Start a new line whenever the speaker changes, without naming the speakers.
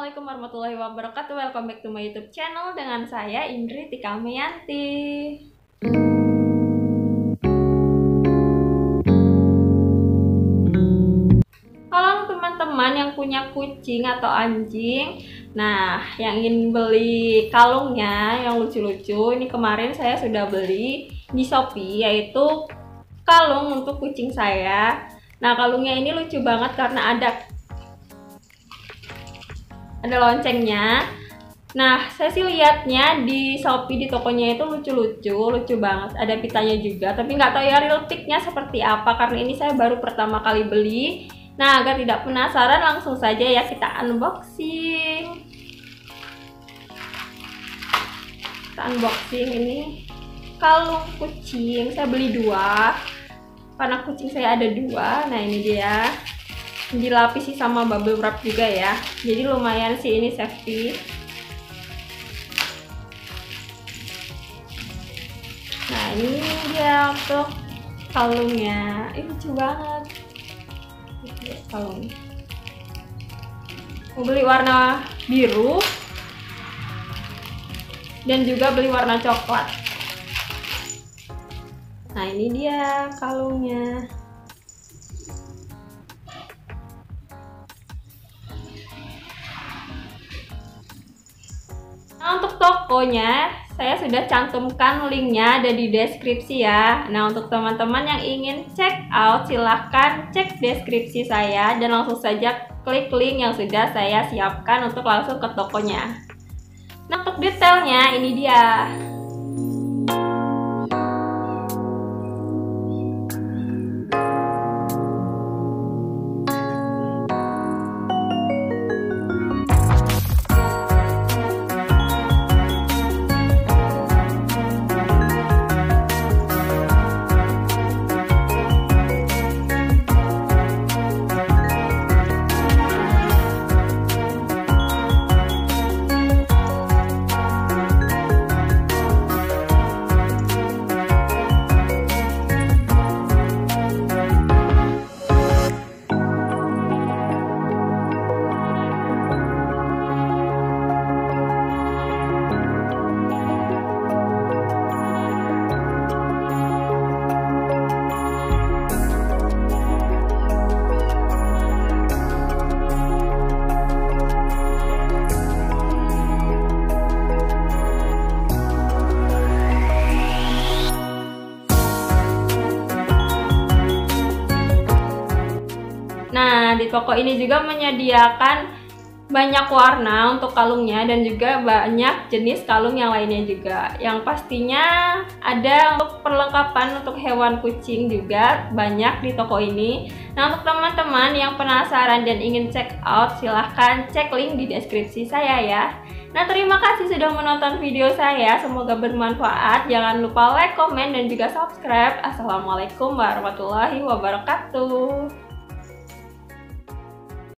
Assalamualaikum warahmatullahi wabarakatuh. Welcome back to my youtube channel Dengan saya Indri Tika Meyanti Kalau teman-teman yang punya kucing atau anjing. Nah yang ingin beli kalungnya yang lucu-lucu Ini kemarin saya sudah beli di Shopee Yaitu kalung untuk kucing saya. Nah kalungnya ini lucu banget karena ada ada loncengnya Nah, saya sih lihatnya di Shopee di tokonya itu lucu-lucu, lucu banget. Ada pitanya juga, tapi nggak tahu ya real picknya seperti apa karena ini saya baru pertama kali beli. Nah, agar tidak penasaran langsung saja ya kita unboxing. Kita unboxing ini kalung kucing. Saya beli dua karena kucing saya ada dua. Nah, ini dia dilapisi sama bubble wrap juga ya. Jadi lumayan sih ini safety. Nah ini dia untuk kalungnya. Ini lucu banget. Kalung. Mau beli warna biru dan juga beli warna coklat. Nah ini dia kalungnya Nah untuk tokonya saya sudah cantumkan linknya ada di deskripsi ya. Nah untuk teman-teman yang ingin check out silahkan cek deskripsi saya dan langsung saja klik link yang sudah saya siapkan untuk langsung ke tokonya. Nah untuk detailnya ini dia Nah, di toko ini juga menyediakan banyak warna untuk kalungnya dan juga banyak jenis kalung yang lainnya juga. Yang pastinya ada untuk perlengkapan untuk hewan kucing juga banyak di toko ini. Nah, untuk teman-teman yang penasaran dan ingin check out, silahkan cek link di deskripsi saya ya. Nah, terima kasih sudah menonton video saya. Semoga bermanfaat. Jangan lupa like, komen, dan juga subscribe. Assalamualaikum warahmatullahi wabarakatuh.